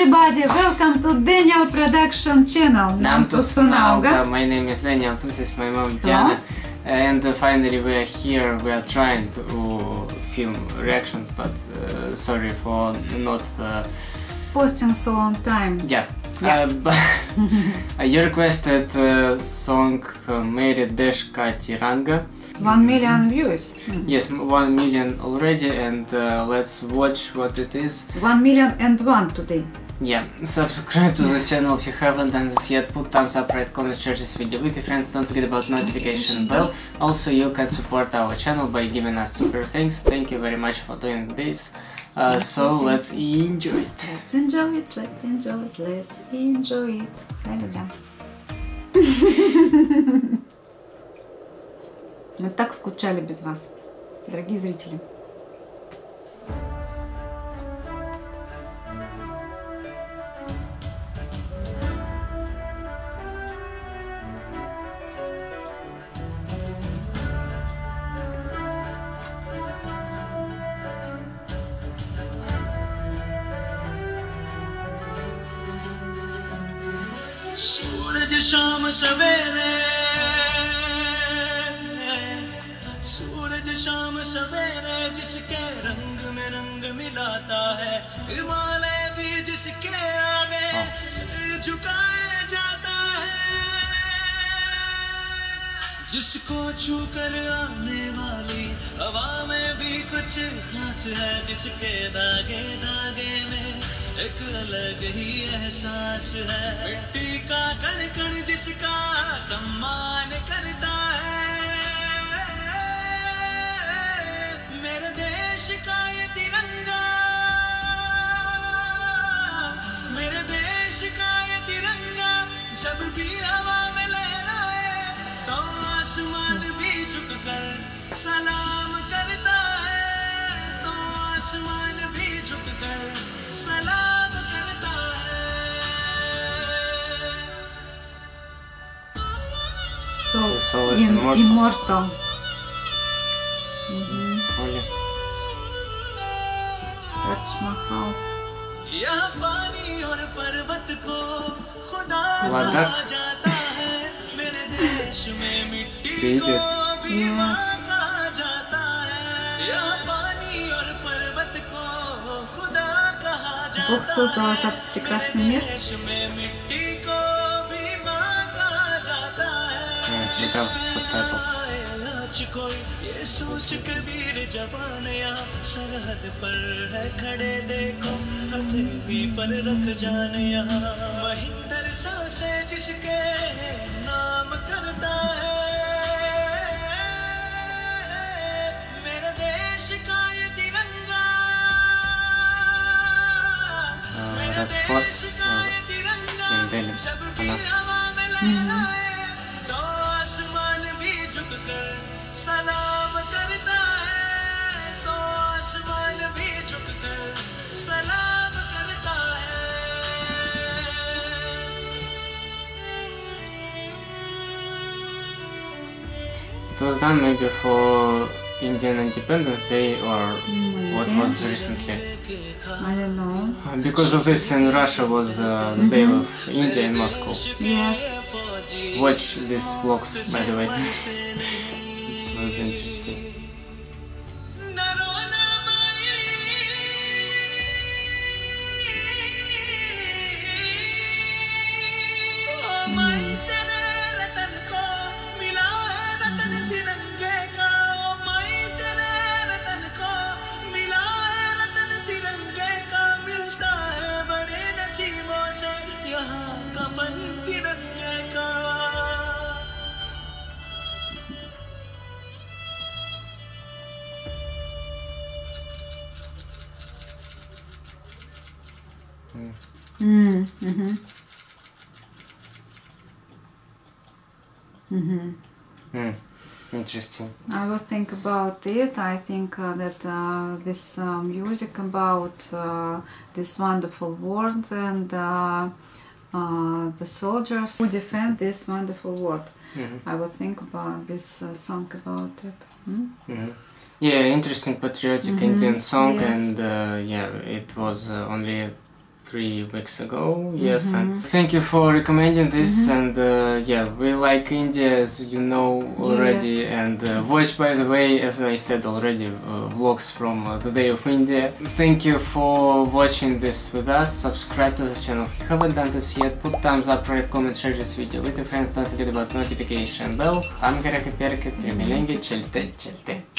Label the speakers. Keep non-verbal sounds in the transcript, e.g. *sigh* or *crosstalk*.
Speaker 1: everybody, welcome to Daniil Production channel.
Speaker 2: Nam to Sunauga. My name is Daniel, this is my mom Diana. And uh, finally we are here, we are trying to film reactions, but uh, sorry for not... Uh,
Speaker 1: Posting so long time.
Speaker 2: Yeah. yeah. but *laughs* you requested a song uh, Mere Desh Ka Tiranga.
Speaker 1: One million views.
Speaker 2: Yes, one million already, and uh, let's watch what it is.
Speaker 1: One million and one today.
Speaker 2: Yeah, subscribe to the channel if you haven't done this yet, put thumbs up, write comments, share this video with your friends, don't forget about notification bell. Also, you can support our channel by giving us super thanks, thank you very much for doing this. Uh, so let's enjoy it.
Speaker 1: Let's enjoy it, let's enjoy it, let's enjoy it. *laughs* Мы так скучали без вас, дорогие зрители.
Speaker 3: सूरज शाम सवेरे। सूरज शाम सवेरे जिसके रंग में रंग मिलाता है हिमालय भी जिसके आगे सिर झुकाया जाता है। जिसको छू कर आने वाली हवा में भी कुछ खास है जिसके दागे धागे में एक अलग ही एहसास है। मिट्टी का कण कण जिसका सम्मान करता
Speaker 2: soul
Speaker 1: is
Speaker 2: immortal.
Speaker 1: immortal. Mm -hmm.
Speaker 2: Holy.
Speaker 1: Taj Mahal.
Speaker 2: Ладак.
Speaker 3: Видит.
Speaker 1: Yes. Бог создал этот прекрасный мир.
Speaker 3: सरहद पर है खड़े देखो हथेली पर रख जान महिंदर सांसे जिसके नाम करता है मेरे देश का ये तिरंगा मेरे देश का ये तिरंगा जब भी हवा में लहराए भी झुक कर सलाम करता है तो आसमान भी झुक कर सलाम करता है
Speaker 2: It was done maybe for Indian Independence Day or what
Speaker 1: Maybe.
Speaker 2: was recently.
Speaker 1: I don't know.
Speaker 2: Uh, Because of this in Russia was uh, the day of India in Moscow.
Speaker 1: Yes.
Speaker 2: Watch these vlogs by the way. *laughs* it was interesting.
Speaker 1: Mm, mm-hmm. Mm-hmm.
Speaker 2: Hmm. Interesting.
Speaker 1: I will think about it. I think uh, that uh, this uh, music about uh, this wonderful world and uh, uh, the soldiers who defend this wonderful world.
Speaker 2: Mhm.
Speaker 1: I will think about this uh, song about it. Hmm?
Speaker 2: Mhm. Yeah, interesting patriotic
Speaker 1: Mhm,
Speaker 2: Indian song,
Speaker 1: yes.
Speaker 2: and uh, yeah, it was uh, only three weeks ago. Yes, and thank you for recommending this. And uh, yeah, we like India as you know already.
Speaker 1: Yes.
Speaker 2: And uh, watch, by the way, as I said already, uh, vlogs from uh, the Day of India. Thank you for watching this with us. Subscribe to this channel if you haven't done this yet. Put thumbs up, rate, comment, share this video with your friends. Don't forget about notification bell. Hamgere, hiperke, priminenge, chelte, chelte.